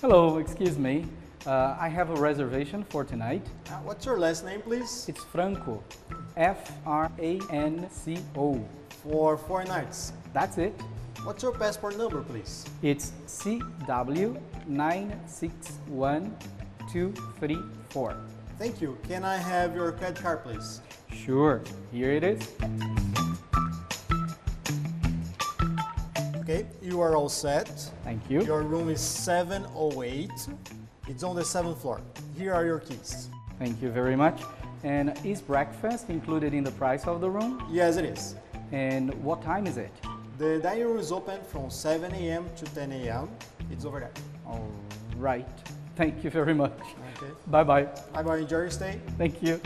Hello, excuse me. Uh, I have a reservation for tonight. Uh, what's your last name, please? It's Franco. F R A N C O. For four nights. That's it. What's your passport number, please? It's CW961234. Thank you. Can I have your credit card, please? Sure, here it is. Okay, you are all set. Thank you. Your room is 708. It's on the seventh floor. Here are your keys. Thank you very much. And is breakfast included in the price of the room? Yes, it is. And what time is it? The dining room is open from 7 a.m. to 10 a.m. It's over there. All right. Thank you very much. Okay. Bye bye. Bye bye. Enjoy your stay. Thank you.